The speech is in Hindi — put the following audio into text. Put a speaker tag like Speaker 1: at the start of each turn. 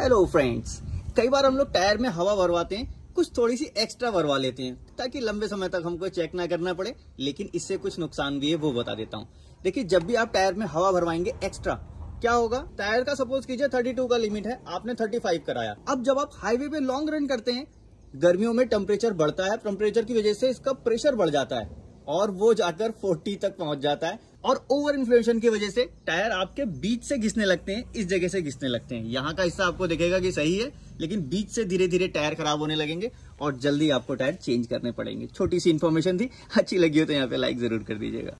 Speaker 1: हेलो फ्रेंड्स कई बार हम लोग टायर में हवा भरवाते हैं, कुछ थोड़ी सी एक्स्ट्रा भरवा लेते हैं, ताकि लंबे समय तक हमको चेक ना करना पड़े, लेकिन इससे कुछ नुकसान भी है, वो बता देता हूँ। देखिए, जब भी आप टायर में हवा भरवाएँगे एक्स्ट्रा क्या होगा? टायर का सपोज़ कीजिए 32 का लिमिट है, आपने 35 कराया। अब जब आप हाईवे पे लॉन्ग रन करते हैं, गर्मियों में टेम्परेचर बढ़ता है टेम्परेचर की वजह से इसका प्रेशर बढ़ जाता है। और वो जाकर 40 तक पहुँच जाता है। और ओवर इन्फ्लेशन की वजह से टायर आपके बीच से घिसने लगते हैं, इस जगह से घिसने लगते हैं। यहाँ का हिस्सा आपको देखेगा कि सही है, लेकिन बीच से धीरे धीरे टायर खराब होने लगेंगे और जल्दी आपको टायर चेंज करने पड़ेंगे। छोटी सी इन्फॉर्मेशन थी, अच्छी लगी हो तो यहाँ पे लाइक ज़रूर कर दीजिएगा।